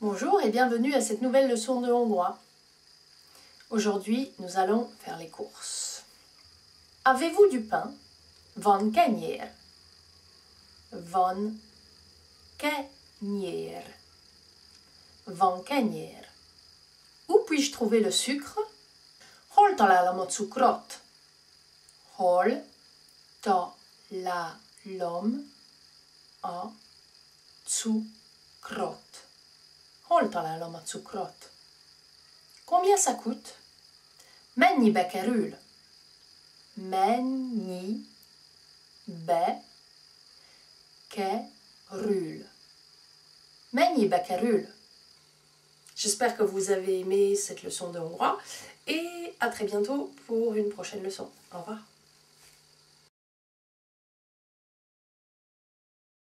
Bonjour et bienvenue à cette nouvelle leçon de hongrois. Aujourd'hui, nous allons faire les courses. Avez-vous du pain? Van kenyér. Van kenyér. Van kenyér. Où puis-je trouver le sucre? Hol találom a cukrot? Hol találom a cukrot? A cukrot? Combien ça coûte? Mennyibe kerül? J'espère que vous avez aimé cette leçon de hongrois et à très bientôt pour une prochaine leçon. Au revoir.